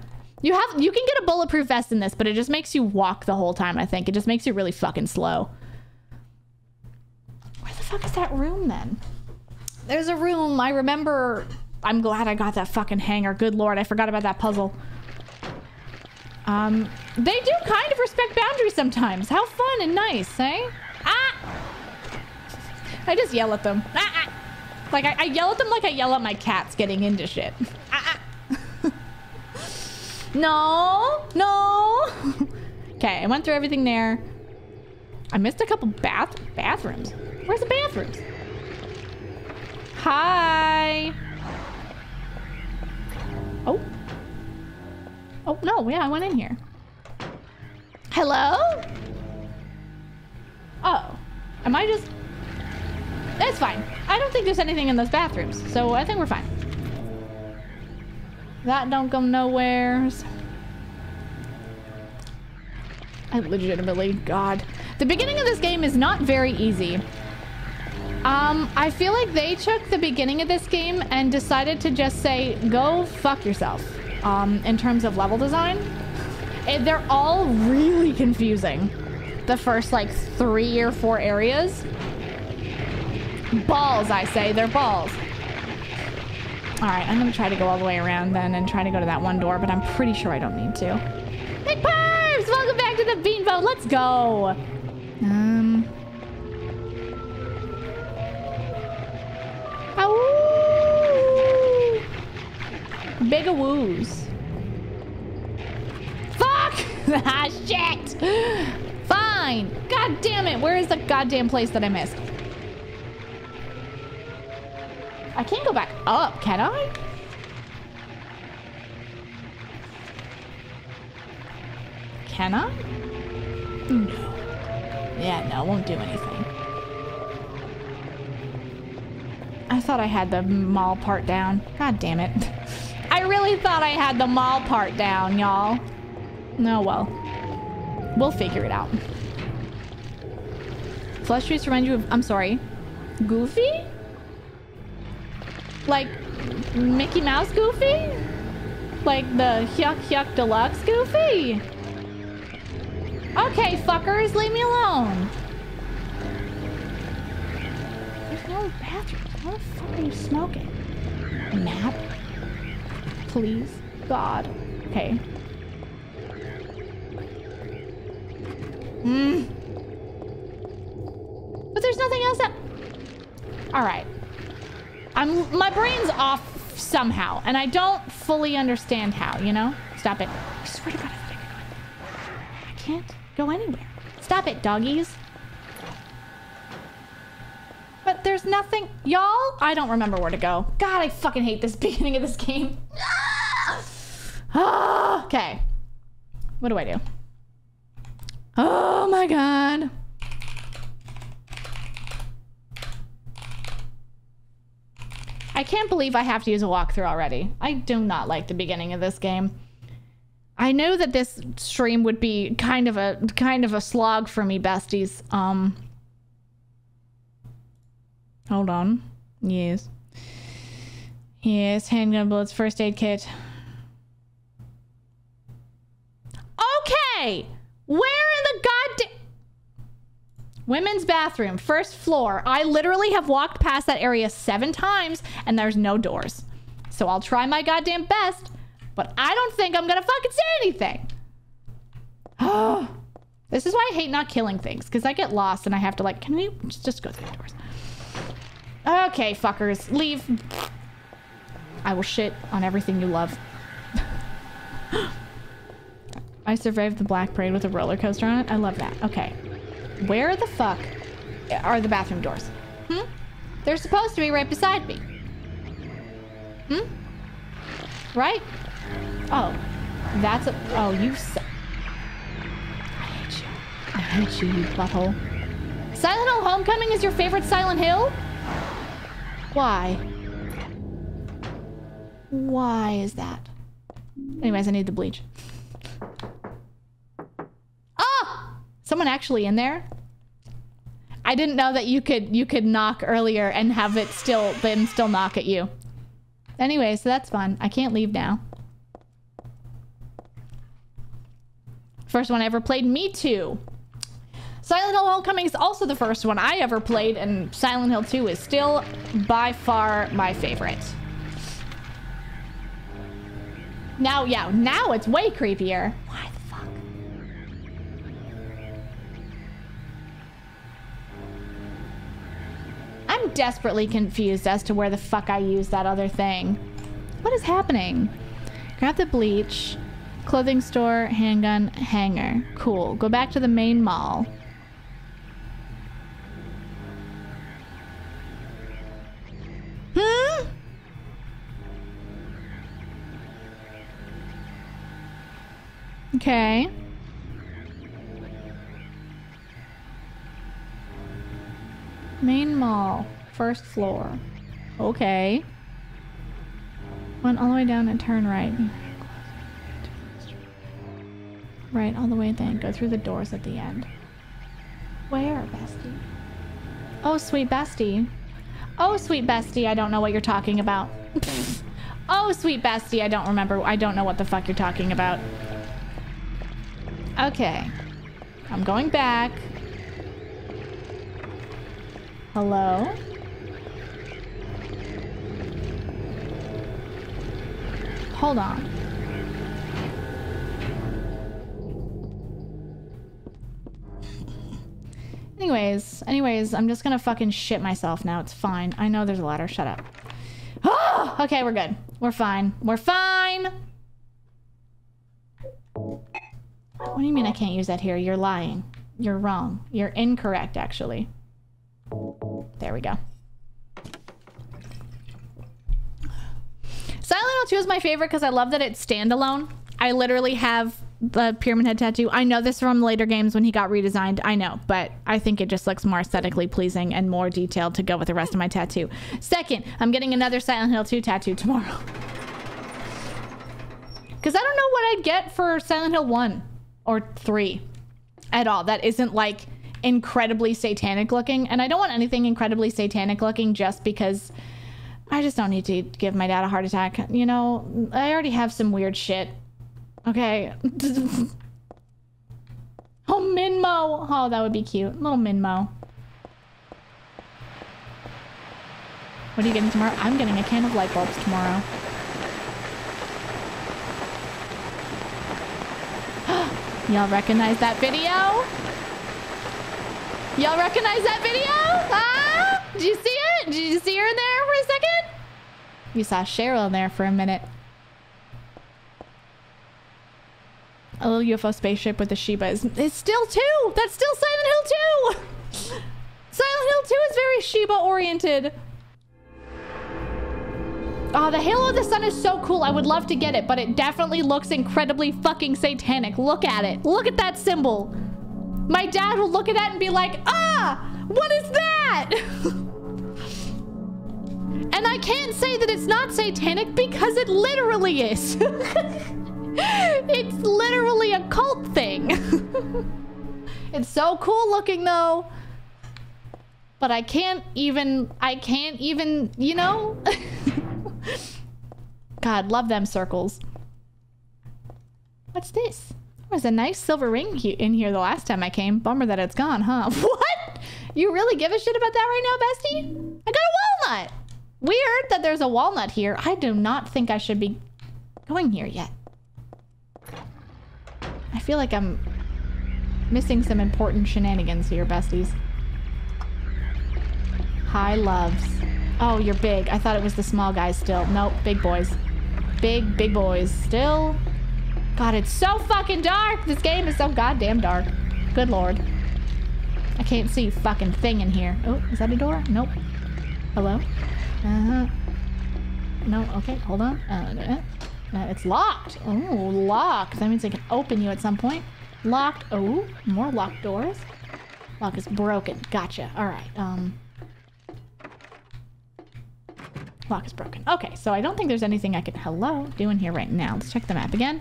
You have you can get a bulletproof vest in this, but it just makes you walk the whole time. I think it just makes you really fucking slow. Fuck is that room then? There's a room. I remember. I'm glad I got that fucking hanger. Good lord, I forgot about that puzzle. Um, they do kind of respect boundaries sometimes. How fun and nice, eh? Ah! I just yell at them. Ah, ah. Like, I, I, yell at them like I yell at my cats getting into shit. Ah, ah. <laughs> no, no. <laughs> okay, I went through everything there. I missed a couple bath bathrooms. Where's the bathrooms? Hi. Oh. Oh, no, yeah, I went in here. Hello? Oh. Am I just... It's fine. I don't think there's anything in those bathrooms, so I think we're fine. That don't go nowheres. I legitimately, God. The beginning of this game is not very easy. Um, I feel like they took the beginning of this game and decided to just say, go fuck yourself, um, in terms of level design. And they're all really confusing. The first, like, three or four areas. Balls, I say. They're balls. Alright, I'm gonna try to go all the way around then and try to go to that one door, but I'm pretty sure I don't need to. Hey, Pervs! Welcome back to the Bean Boat. Let's go! Um... Ow! Big a woos. Fuck! <laughs> ah, shit! Fine! God damn it! Where is the goddamn place that I missed? I can't go back up, can I? Can I? No. Yeah, no, won't do anything. I thought I had the mall part down. God damn it. I really thought I had the mall part down, y'all. No, well. We'll figure it out. Flesh juice remind you of... I'm sorry. Goofy? Like Mickey Mouse Goofy? Like the Yuck Yuck Deluxe Goofy? Okay, fuckers, leave me alone. There's no bathroom. What the fuck are you smoking? A nap? Please? God. Okay. Hmm. But there's nothing else that... Alright. I'm... My brain's off somehow, and I don't fully understand how, you know? Stop it. I swear to God, I can't go anywhere. Stop it, doggies. But there's nothing... Y'all? I don't remember where to go. God, I fucking hate this <laughs> beginning of this game. <gasps> okay. What do I do? Oh my god. I can't believe I have to use a walkthrough already. I do not like the beginning of this game. I know that this stream would be kind of a kind of a slog for me, besties. Um Hold on. Yes. Yes, handgun bullets, first aid kit. Okay! Where in the goddamn... Women's bathroom, first floor. I literally have walked past that area seven times and there's no doors. So I'll try my goddamn best, but I don't think I'm gonna fucking say anything. Oh, <gasps> this is why I hate not killing things, because I get lost and I have to like, can we just go through the doors? Okay, fuckers, leave. I will shit on everything you love. <gasps> I survived the Black Parade with a roller coaster on it. I love that. Okay. Where the fuck are the bathroom doors? Hmm? They're supposed to be right beside me. Hmm? Right? Oh. That's a... Oh, you... I hate you. I hate you, you butthole. Silent Hill Homecoming is your favorite Silent Hill? Why? Why is that? Anyways, I need the bleach. Ah! Someone actually in there? I didn't know that you could you could knock earlier and have it still them still knock at you. Anyway, so that's fun. I can't leave now. First one I ever played, me too. Silent Hill Homecoming is also the first one I ever played, and Silent Hill 2 is still by far my favorite. Now, yeah, now it's way creepier. Why the fuck? I'm desperately confused as to where the fuck I used that other thing. What is happening? Grab the bleach. Clothing store, handgun, hanger. Cool. Go back to the main mall. Okay. Main mall, first floor. Okay. Went all the way down and turn right. Right, all the way then. Go through the doors at the end. Where, bestie? Oh, sweet bestie. Oh, sweet bestie, I don't know what you're talking about. <laughs> oh, sweet bestie, I don't remember. I don't know what the fuck you're talking about. Okay. I'm going back. Hello? Hold on. Anyways, anyways, I'm just gonna fucking shit myself now. It's fine. I know there's a ladder. Shut up. Oh, <gasps> okay, we're good. We're fine. We're fine. What do you mean I can't use that here? You're lying. You're wrong. You're incorrect, actually. There we go. Silent Hill 2 is my favorite because I love that it's standalone. I literally have the Pyramid Head tattoo. I know this from later games when he got redesigned. I know, but I think it just looks more aesthetically pleasing and more detailed to go with the rest of my tattoo. Second, I'm getting another Silent Hill 2 tattoo tomorrow. Because I don't know what I'd get for Silent Hill 1 or 3 at all. That isn't like incredibly satanic looking. And I don't want anything incredibly satanic looking just because I just don't need to give my dad a heart attack. You know, I already have some weird shit. Okay. <laughs> oh, Minmo. Oh, that would be cute. Little Minmo. What are you getting tomorrow? I'm getting a can of light bulbs tomorrow. Y'all recognize that video? Y'all recognize that video? Ah? Did you see it? Did you see her in there for a second? You saw Cheryl in there for a minute. A little UFO spaceship with the Shiba is it's still two. That's still Silent Hill 2. <laughs> Silent Hill 2 is very Shiba oriented. Oh, the Halo of the Sun is so cool. I would love to get it, but it definitely looks incredibly fucking satanic. Look at it. Look at that symbol. My dad will look at that and be like, ah, what is that? <laughs> and I can't say that it's not satanic because it literally is. <laughs> it's literally a cult thing. <laughs> it's so cool looking though. But I can't even, I can't even, you know? God, love them circles. What's this? There was a nice silver ring in here the last time I came. Bummer that it's gone, huh? <laughs> What? You really give a shit about that right now, bestie? I got a walnut. Weird that there's a walnut here. I do not think I should be going here yet. I feel like I'm missing some important shenanigans here, besties. High loves. Oh, you're big. I thought it was the small guys still. Nope, big boys. Big, big boys. Still. God, it's so fucking dark. This game is so goddamn dark. Good lord. I can't see fucking thing in here. Oh, is that a door? Nope. Hello? Uh-huh. No, okay, hold on. Uh, uh, uh, it's locked. Oh, locked. That means I can open you at some point. Locked. Oh, more locked doors. Lock is broken. Gotcha. All right. Um, lock is broken. Okay, so I don't think there's anything I can hello do in here right now. Let's check the map again.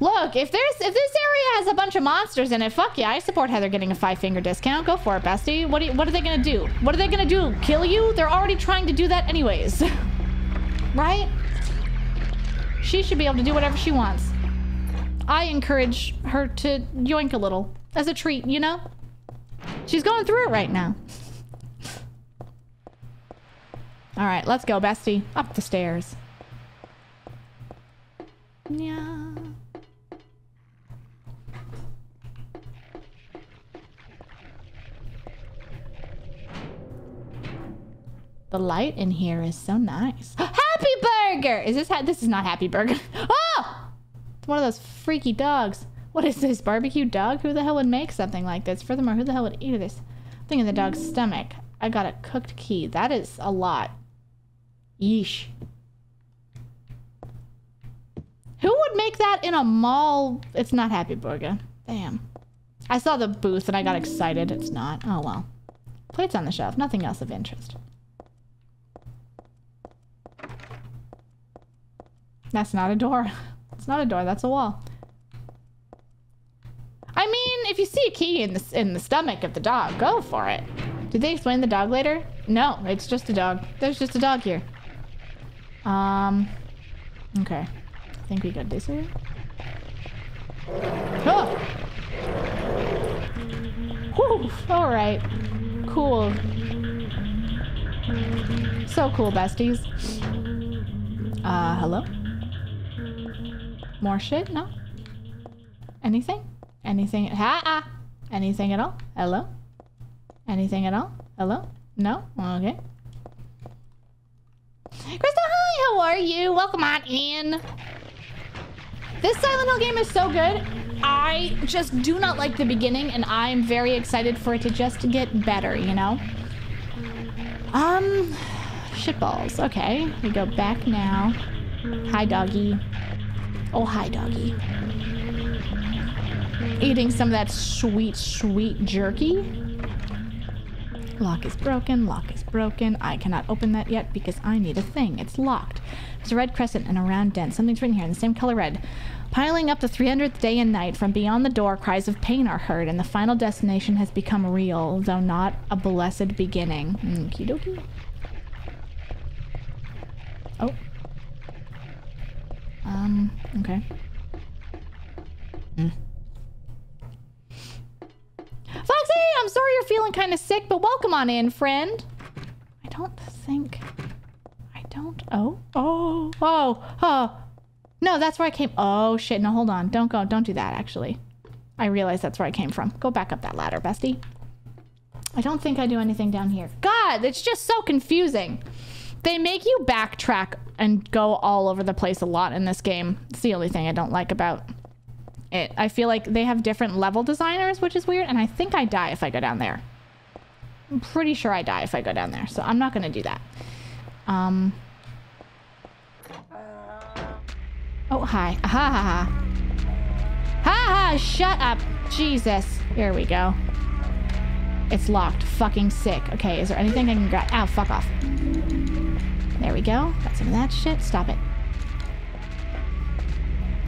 Look, if there's if this area has a bunch of monsters in it, fuck yeah, I support Heather getting a five finger discount. Go for it, bestie. What you, what are they gonna do? What are they gonna do? Kill you? They're already trying to do that anyways, <laughs> right? She should be able to do whatever she wants. I encourage her to yoink a little as a treat, you know? She's going through it right now. All right, let's go, bestie. Up the stairs. Yeah. The light in here is so nice. <gasps> Happy Burger! Is this this is not Happy Burger. <laughs> Oh! It's one of those freaky dogs. What is this, barbecue dog? Who the hell would make something like this? Furthermore, who the hell would eat this? Thing in the dog's stomach. I got a cooked key. That is a lot. Yeesh. Who would make that in a mall? It's not Happy Burger. Damn. I saw the booth and I got excited. It's not. Oh well. Plates on the shelf. Nothing else of interest. That's not a door. <laughs> It's not a door. That's a wall. I mean, if you see a key in the in the stomach of the dog, go for it. Did they explain the dog later? No, it's just a dog. There's just a dog here. Um. Okay. I think we got this way. Oh! Whew, all right. Cool. So cool, besties. Uh, hello? More shit? No? Anything? Anything? Ha! -ah. Anything at all? Hello? Anything at all? Hello? No? Okay. Krista, hi! How are you? Welcome on in. This Silent Hill game is so good. I just do not like the beginning, and I'm very excited for it to just get better, you know? Um, shitballs. Okay, we go back now. Hi, doggy. Oh, hi, doggy. Eating some of that sweet, sweet jerky. Lock is broken, lock is broken. I cannot open that yet because I need a thing. It's locked. There's a red crescent and a round dent. Something's written here in the same color red. Piling up the 300th day and night, from beyond the door, cries of pain are heard, and the final destination has become real, though not a blessed beginning. Okie dokie. Oh. Um, okay. Hmm. I'm sorry you're feeling kind of sick, but welcome on in, friend. I don't think... I don't... Oh, oh, oh, oh. No, that's where I came... Oh, shit. No, hold on. Don't go. Don't do that, actually. I realize that's where I came from. Go back up that ladder, bestie. I don't think I do anything down here. God, it's just so confusing. They make you backtrack and go all over the place a lot in this game. It's the only thing I don't like about it. I feel like they have different level designers, which is weird, and I think I die if I go down there. I'm pretty sure I die if I go down there, so I'm not going to do that. Um. Oh, hi. Ha ha ha. Ha ha, shut up. Jesus. Here we go. It's locked. Fucking sick. Okay, is there anything I can grab? Ow, fuck off. There we go. Got some of that shit. Stop it.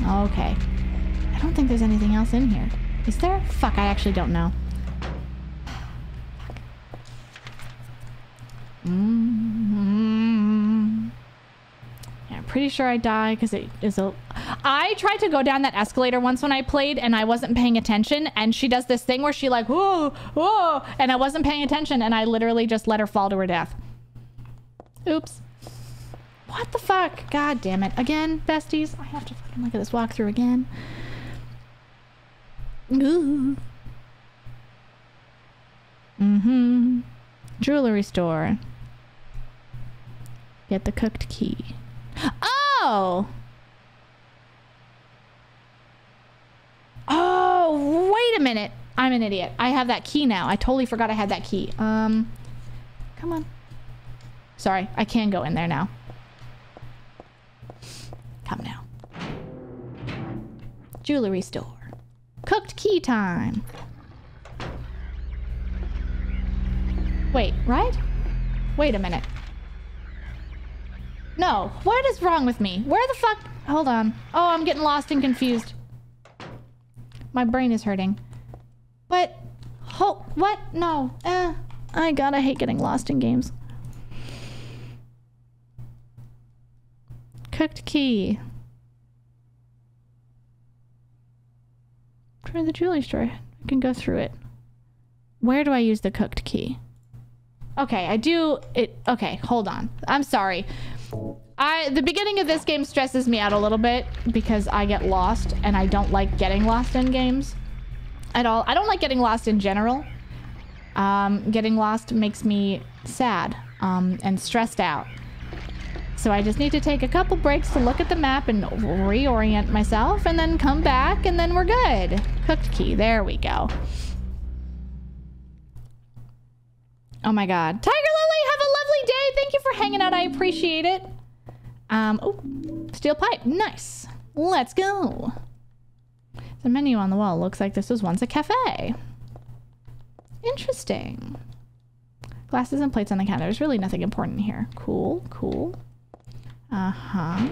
Okay. I don't think there's anything else in here. Is there? Fuck, I actually don't know. Mm-hmm. Yeah, I'm pretty sure I die because it is a... I tried to go down that escalator once when I played and I wasn't paying attention and she does this thing where she like, whoa, whoa, and I wasn't paying attention and I literally just let her fall to her death. Oops. What the fuck? God damn it. Again, besties? I have to fucking look at this walkthrough again. Ooh. Mm-hmm. Jewelry store. Get the cooked key. Oh! Oh, wait a minute. I'm an idiot. I have that key now. I totally forgot I had that key. Um, come on. Sorry, I can go in there now. Come now. Jewelry store. Key time. Wait, right? Wait a minute. No, what is wrong with me? Where the fuck? Hold on. Oh, I'm getting lost and confused. My brain is hurting. But, ho, what? No. Eh, I gotta hate getting lost in games. Cooked key. Try the jewelry store. I can go through it. Where do I use the cooked key? Okay, I do it. Okay, hold on. I'm sorry. I the beginning of this game stresses me out a little bit because I get lost and I don't like getting lost in games at all. I don't like getting lost in general. Um, getting lost makes me sad um, and stressed out. So I just need to take a couple breaks to look at the map and reorient myself and then come back and then we're good. Cooked key. There we go. Oh my god. Tiger Lily, have a lovely day. Thank you for hanging out. I appreciate it. Um, oh, steel pipe. Nice. Let's go. The menu on the wall looks like this was once a cafe. Interesting. Glasses and plates on the counter. There's really nothing important here. Cool, cool. Uh-huh.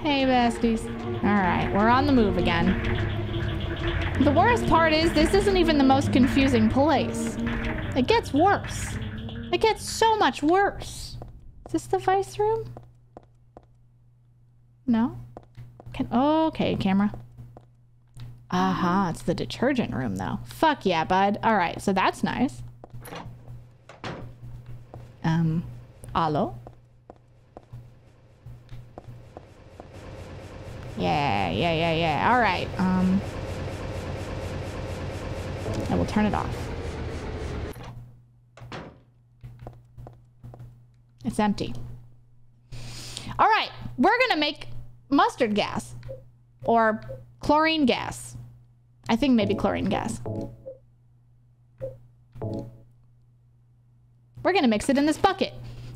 Hey, besties. All right, we're on the move again. The worst part is this isn't even the most confusing place. It gets worse. It gets so much worse. Is this the vice room? No? Can okay, camera. Aha, it's the detergent room though. Fuck yeah, bud. All right, so that's nice. Um, alo? Yeah, yeah, yeah, yeah. All right. Um, I will turn it off. It's empty. All right, we're gonna make mustard gas or chlorine gas. I think maybe chlorine gas. We're gonna mix it in this bucket.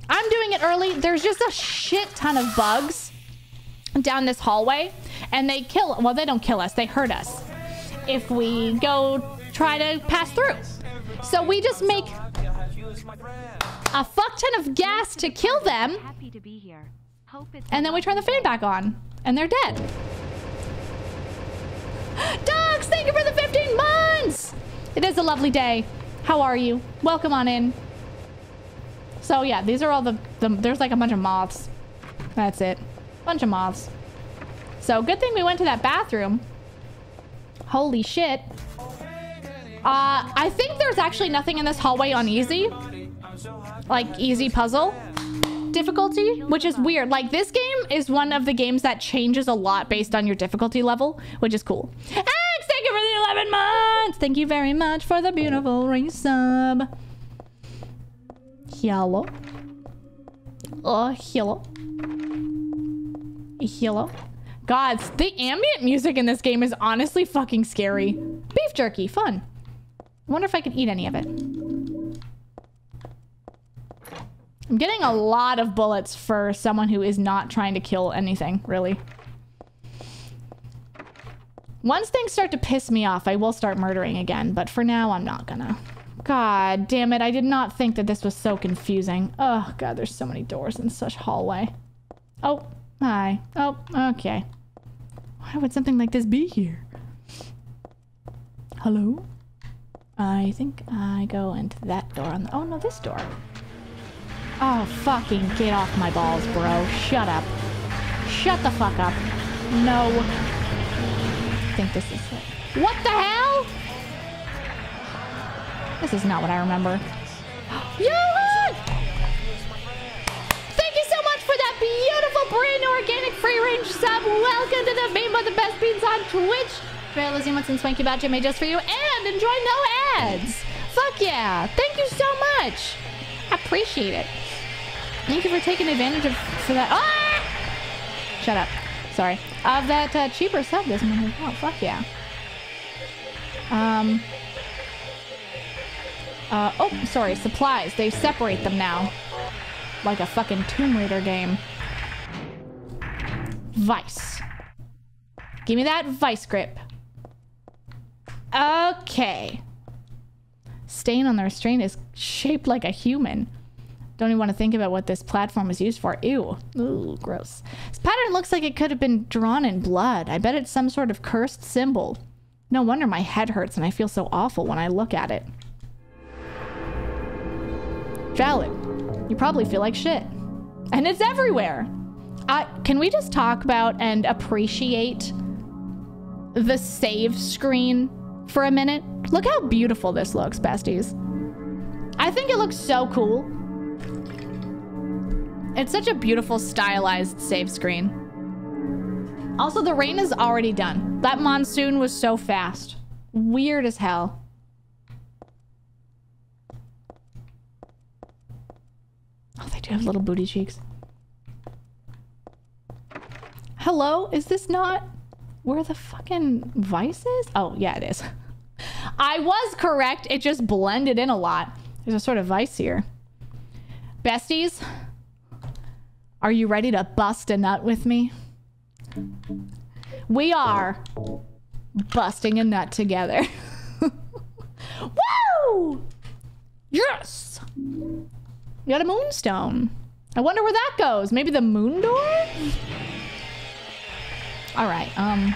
I'm doing it early. There's just a shit ton of bugs down this hallway and they kill, well, they don't kill us. They hurt us if we go try to pass through. So we just make a fuck ton of gas to kill them Happy to be here. Hope it's and then we turn the fan back on and they're dead. <gasps> Dogs, thank you for the 15 months. It is a lovely day. How are you? Welcome on in. So yeah, these are all the, the there's like a bunch of moths. That's it. Bunch of moths. So good thing we went to that bathroom. Holy shit. Uh, I think there's actually nothing in this hallway on easy. Like easy puzzle difficulty, which is weird. Like this game is one of the games that changes a lot based on your difficulty level, which is cool. X, thank you for the 11 months. Thank you very much for the beautiful resub. Hello. Oh, hello. Hello. Gods, the ambient music in this game is honestly fucking scary. Beef jerky, fun. I wonder if I can eat any of it. I'm getting a lot of bullets for someone who is not trying to kill anything, really. Once things start to piss me off, I will start murdering again, but for now, I'm not gonna. God damn it, I did not think that this was so confusing. Oh, God, there's so many doors in such hallway. Oh, hi. Oh, okay. Why would something like this be here? Hello? I think I go into that door on the- oh no, this door. Oh, fucking get off my balls, bro. Shut up. Shut the fuck up. No. I think this is it. What the hell? This is not what I remember. <gasps> Johan! Brand new organic free range sub. Welcome to the Bean the Best Beans on Twitch. Trail is what's in Swanky Badge made just for you and enjoy no ads. Fuck yeah! Thank you so much. I appreciate it. Thank you for taking advantage of for that. Ah! Shut up. Sorry. Of that uh, cheaper sub this month. Oh fuck yeah. Um. Uh, oh, sorry. Supplies. They separate them now, like a fucking Tomb Raider game. Vice. Give me that vice grip. Okay. Stain on the restraint is shaped like a human. Don't even want to think about what this platform is used for. Ew. Ooh, gross. This pattern looks like it could have been drawn in blood. I bet it's some sort of cursed symbol. No wonder my head hurts and I feel so awful when I look at it. Valid. You probably feel like shit. And it's everywhere. Uh, can we just talk about and appreciate the save screen for a minute? Look how beautiful this looks, besties. I think it looks so cool. It's such a beautiful stylized save screen. Also, the rain is already done. That monsoon was so fast. Weird as hell. Oh, they do have little booty cheeks. Hello? Is this not where the fucking vice is? Oh, yeah, it is. I was correct. It just blended in a lot. There's a sort of vice here. Besties, are you ready to bust a nut with me? We are busting a nut together. <laughs> Woo! Yes! You got a moonstone. I wonder where that goes. Maybe the moon door? All right, um,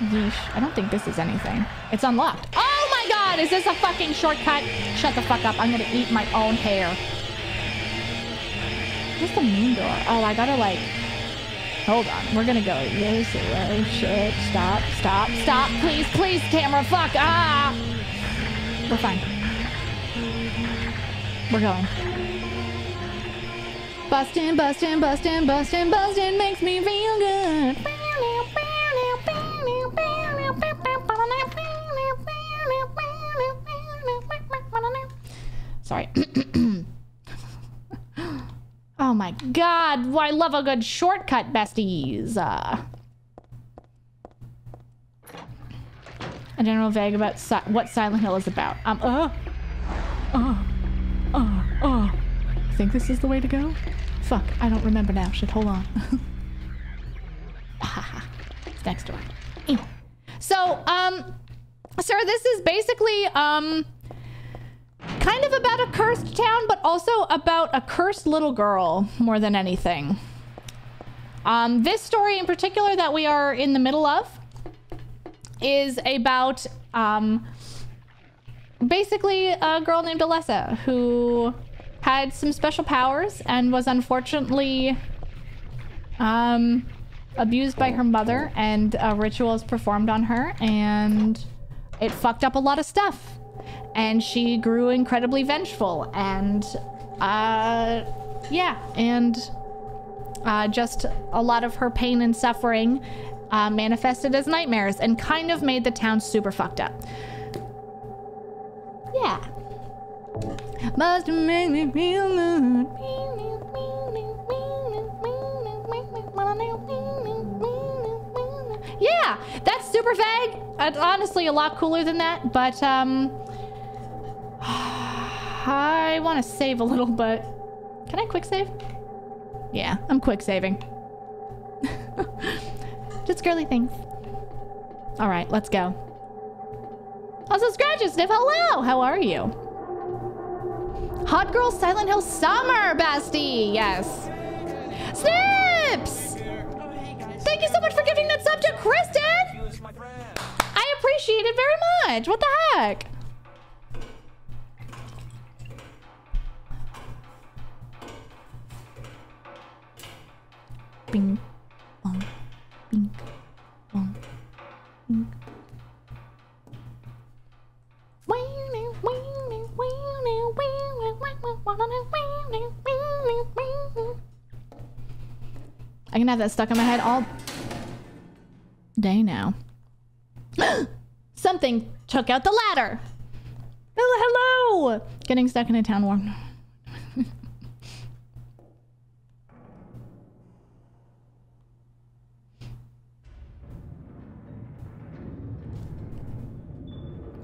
yeesh. I don't think this is anything. It's unlocked. Oh my god, is this a fucking shortcut? Shut the fuck up. I'm gonna eat my own hair. Where's the moon door? Oh, I gotta like, hold on. We're gonna go this way. Shit, stop, stop, stop. Please, please, camera, fuck. Ah! We're fine. We're going. Bustin', bustin', bustin', bustin', bustin' makes me feel good. Sorry. <coughs> oh my god, well, I love a good shortcut, besties. Uh, a general vague about si what Silent Hill is about. Um, uh, uh, uh, uh. I think this is the way to go? Fuck, I don't remember now. Shit, hold on. <laughs> it's next door. So, um, sir, this is basically, um, kind of about a cursed town, but also about a cursed little girl more than anything. Um, this story in particular that we are in the middle of is about, um, basically a girl named Alessa who had some special powers and was unfortunately um, abused by her mother and uh, rituals performed on her and it fucked up a lot of stuff. And she grew incredibly vengeful and uh, yeah and uh, just a lot of her pain and suffering uh, manifested as nightmares and kind of made the town super fucked up. Yeah. Must make me feel good. Yeah, that's super vague. It's honestly a lot cooler than that, but um, I want to save a little, but can I quick save? Yeah, I'm quick saving. <laughs> Just girly things. All right, let's go. Also, Scratches, Sniff, hello! How are you? Hot Girl Silent Hill Summer, bestie! Yes. Snips! Thank you so much for giving that sub to Kristen! I appreciate it very much. What the heck? Bing, bong, bing, bong, bing. I can have that stuck in my head all day now. <gasps> Something took out the ladder. Hello, hello. Getting stuck in a town war.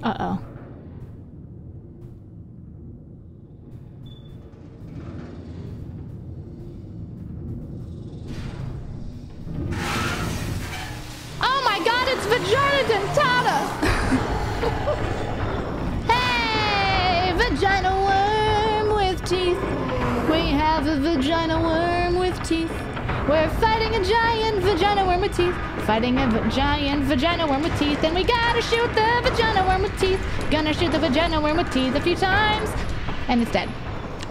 uh a vagina worm with teeth. We're fighting a giant vagina worm with teeth. Fighting a giant vagina worm with teeth. And we gotta shoot the vagina worm with teeth. Gonna shoot the vagina worm with teeth a few times. And it's dead.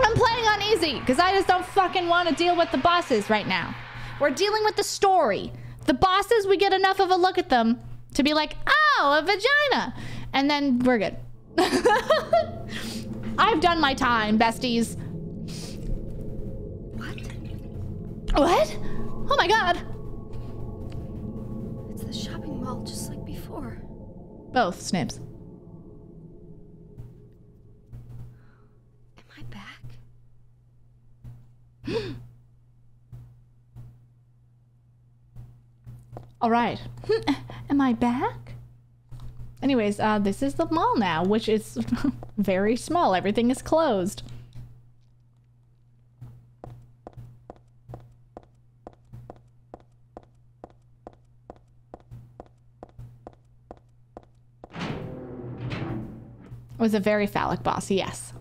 I'm playing on easy because I just don't fucking want to deal with the bosses right now. We're dealing with the story. The bosses, we get enough of a look at them to be like, oh, a vagina. And then we're good. <laughs> I've done my time, besties. What? Oh my god. It's the shopping mall just like before. Both snips. Am I back? <gasps> All right. <laughs> Am I back? Anyways, uh, this is the mall now, which is <laughs> very small. Everything is closed. It was a very phallic boss, yes.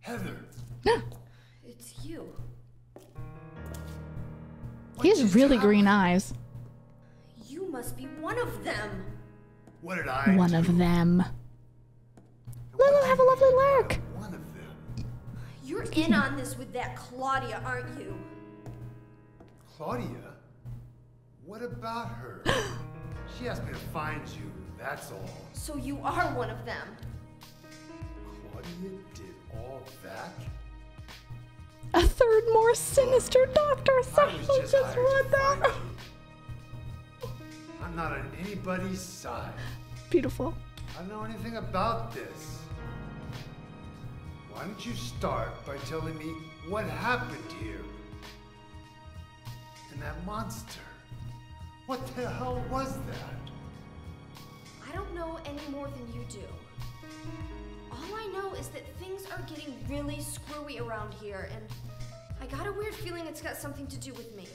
Heather, <gasps> It's you. He has really happened? green eyes. You must be one of them. what did I One do? of them. What Lulu, have a lovely mean by lurk. One of them. You're in on this with that Claudia, aren't you? Claudia? What about her? <gasps> <gasps> she asked me to find you, that's all. So you are one of them. Claudia did all that? A third more sinister doctor. I was just, just read that. I'm not on anybody's side. Beautiful. I don't know anything about this. Why don't you start by telling me what happened here? And that monster. What the hell was that? I don't know any more than you do. All I know is that things are getting really screwy around here, and I got a weird feeling it's got something to do with me.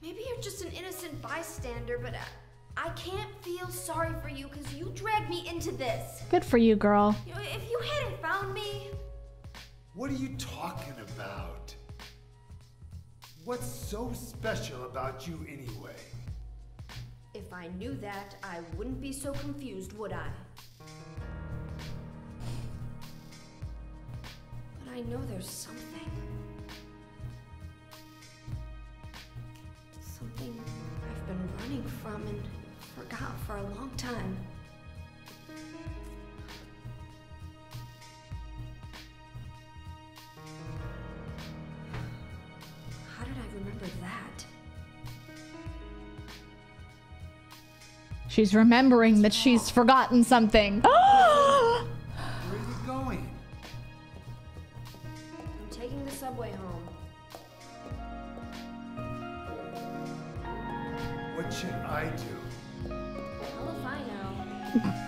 Maybe you're just an innocent bystander, but I, I can't feel sorry for you because you dragged me into this. Good for you, girl. You know, if you hadn't found me, What are you talking about? What's so special about you anyway? If I knew that, I wouldn't be so confused, would I? But I know there's something. Something I've been running from and forgot for a long time. How did I remember that? She's remembering that she's forgotten something. <gasps> Where are you going? I'm taking the subway home. What should I do? Hell if I know. <laughs>